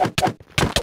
ちょっと。